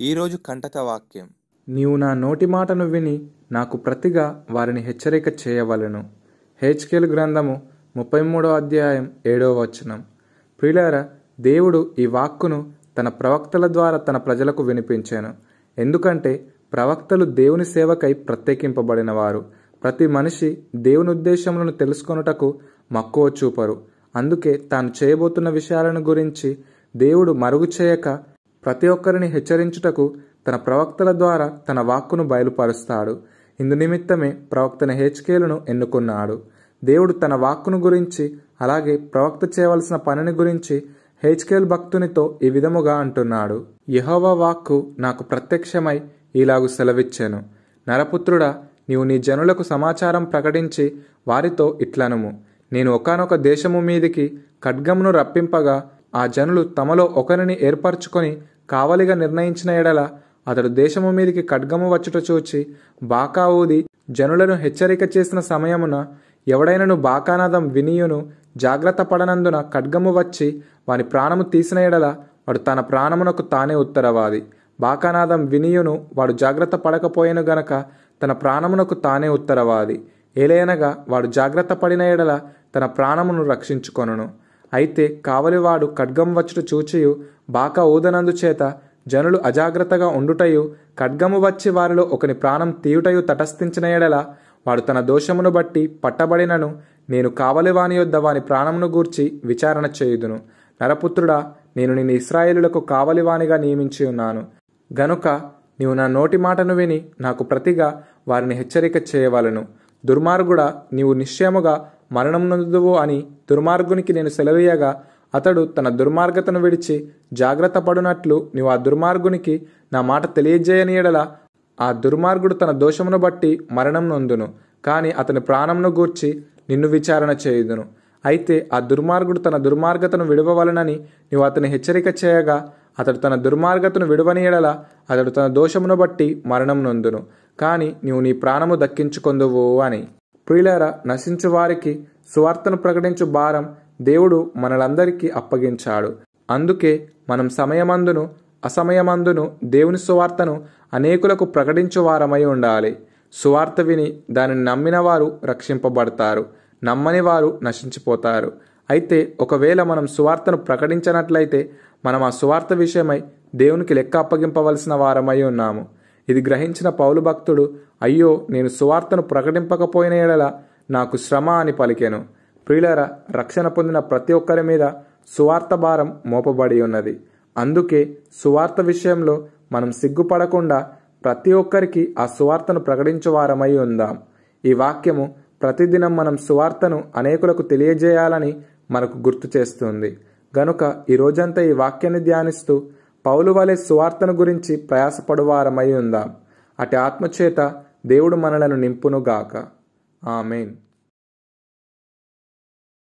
ఈరోజు కంటక వాక్యం. నీవు నా నోటి మాటను విని నాకు ప్రతిగా వారిని హెచ్చరిక చేయవలెను. హెచ్కేల్ గ్రంథము ముప్పై మూడో అధ్యాయం ఏడవ వచనం. ప్రియులారా దేవుడు ఈ వాక్కును తన ప్రవక్తల ద్వారా తన ప్రజలకు వినిపించాను. ఎందుకంటే ప్రవక్తలు దేవుని సేవకై ప్రత్యేకింపబడిన వారు ప్రతి మనిషి దేవుని ఉద్దేశములను తెలుసుకొనుటకు మక్కువ చూపరు. అందుకే తాను చేయబోతున్న విషయాలను గురించి దేవుడు మరుగు చేయక ప్రతి ఒక్కరిని హెచ్చరించుటకు తన ప్రవక్తల ద్వారా తన వాక్కును బయలుపరుస్తాడు. ఇందు నిమిత్తమే ప్రవక్తన హెచ్కేలను ఎన్నుకున్నాడు. దేవుడు తన వాక్కును గురించి అలాగే ప్రవక్త చేయవలసిన పనిని గురించి హెచ్కేల్ భక్తునితో ఈ విధముగా అంటున్నాడు. యహోవా వాక్కు నాకు ప్రత్యక్షమై ఇలాగు సెలవిచ్చాను. నరపుత్రుడా నీవు నీ జనులకు సమాచారం ప్రకటించి వారితో ఇట్లనుము. నేను ఒకనొక దేశము మీదికి ఖడ్గమును రప్పింపగా ఆ జనులు తమలో ఒకరిని ఏర్పరచుకొని కావలిగా నిర్ణయించిన ఎడల అతడు దేశము మీదికి ఖడ్గము వచ్చుట చూచి బాకా ఊది జనులను హెచ్చరిక చేసిన సమయమున ఎవడైనను బాకానాదం వినియును జాగ్రత్త పడనందున ఖడ్గము వచ్చి వాని ప్రాణము తీసిన ఎడల వాడు తన ప్రాణమునకు తానే ఉత్తరవాది. బాకానాదం వినియును వాడు జాగ్రత్త పడకపోయేను గనక తన ప్రాణమునకు తానే ఉత్తరవాది. ఏలైనగా వాడు జాగ్రత్త పడిన ఎడల తన ప్రాణమును రక్షించుకొనును. అయితే కావలివాడు ఖడ్గం వచ్చుట చూచియు బాక ఊదనందు చేత జనులు అజాగ్రత్తగా ఉండుటయు ఖడ్గము వచ్చి వారిలో ఒకని ప్రాణం తీయుటయు తటస్థించిన ఎడల వాడు తన దోషమును బట్టి పట్టబడినను నేను కావలివాని యొద్ద వాని ప్రాణమును గూర్చి విచారణ చేయుదును. నరపుత్రుడా నేను నిన్ను ఇస్రాయేలులకు కావలివానిగా నియమించి ఉన్నాను. గనుక నీవు నా నోటి మాటను విని నాకు ప్రతిగా వారిని హెచ్చరిక చేయవలను. దుర్మార్గుడా నీవు నిశ్చయముగా మరణం నందువు అని దుర్మార్గునికి నేను సెలవేయగా అతడు తన దుర్మార్గతను విడిచి జాగ్రత్త పడునట్లు నీవు ఆ దుర్మార్గునికి నా మాట తెలియజేయని ఎడల ఆ దుర్మార్గుడు తన దోషమును బట్టి మరణం నొందును కాని అతని ప్రాణంను గూర్చి నిన్ను విచారణ చేయుదును. అయితే ఆ దుర్మార్గుడు తన దుర్మార్గతను విడవవలనని నీవు అతని హెచ్చరిక చేయగా అతడు తన దుర్మార్గతను విడవని ఎడల అతడు తన దోషమును బట్టి మరణం నొందును కాని నీవు నీ ప్రాణము దక్కించుకొందువు అని. ప్రియులారా నశించు వారికి సువార్తను ప్రకటించు భారం దేవుడు మనలందరికీ అప్పగించాడు. అందుకే మనం సమయమందును అసమయమందును దేవుని సువార్తను అనేకులకు ప్రకటించు వారమై ఉండాలి. సువార్త విని దానిని నమ్మిన వారు రక్షింపబడతారు. నమ్మని వారు నశించిపోతారు. అయితే ఒకవేళ మనం సువార్తను ప్రకటించినట్లయితే మనం ఆ సువార్త విషయమై దేవునికి లెక్క అప్పగింపవలసిన వారమై ఉన్నాము. ఇది గ్రహించిన పౌలు భక్తుడు అయ్యో నేను సువార్తను ప్రకటింపకపోయిన ఎడల నాకు శ్రమ అని పలికాను. ప్రియులర రక్షణ పొందిన ప్రతి ఒక్కరి మీద సువార్త భారం మోపబడి ఉన్నది. అందుకే సువార్త విషయంలో మనం సిగ్గుపడకుండా ప్రతి ఒక్కరికి ఆ సువార్తను ప్రకటించు వారమై ఉందాం. ఈ వాక్యము ప్రతిదినం మనం సువార్తను అనేకులకు తెలియజేయాలని మనకు గుర్తు చేస్తుంది. గనుక ఈ రోజంతా ఈ వాక్యాన్ని ధ్యానిస్తూ పౌలు వలె సువార్తను గురించి ప్రయాసపడువారమై ఉందాం. అటు ఆత్మచేత దేవుడు మనలను నింపునుగాక. ఆమెన్.